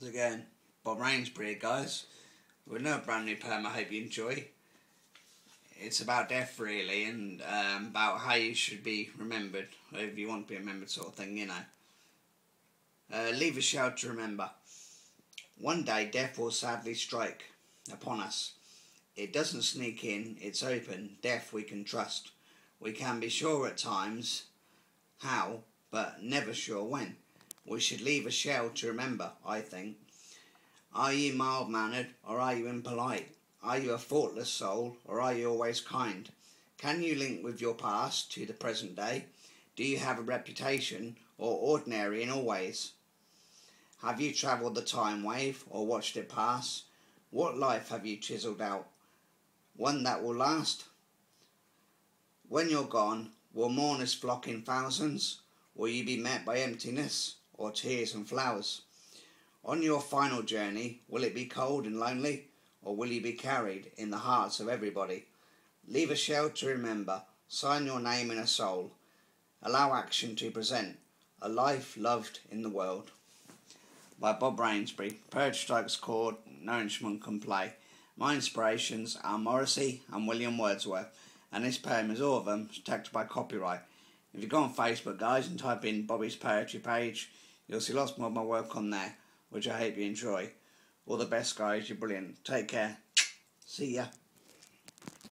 Going? Bob Rainsbury, guys. With another brand new poem I hope you enjoy. It's about death, really, and um, about how you should be remembered, if you want to be remembered, sort of thing, you know. Uh, leave a shell to remember. One day death will sadly strike upon us. It doesn't sneak in, it's open. Death we can trust. We can be sure at times how, but never sure when. We should leave a shell to remember, I think. Are you mild mannered or are you impolite? Are you a thoughtless soul or are you always kind? Can you link with your past to the present day? Do you have a reputation or ordinary in all ways? Have you travelled the time wave or watched it pass? What life have you chiselled out? One that will last? When you're gone, will mourners flock in thousands? Will you be met by emptiness or tears and flowers? On your final journey, will it be cold and lonely, or will you be carried in the hearts of everybody? Leave a shell to remember, sign your name in a soul, allow action to present a life loved in the world by Bob Rainsbury. Purge strikes chord, no instrument can play. My inspirations are Morrissey and William Wordsworth, and this poem is all of them protected by copyright. If you go on Facebook, guys, and type in Bobby's Poetry page, you'll see lots more of my work on there, which I hope you enjoy. All the best, guys. You're brilliant. Take care. See ya.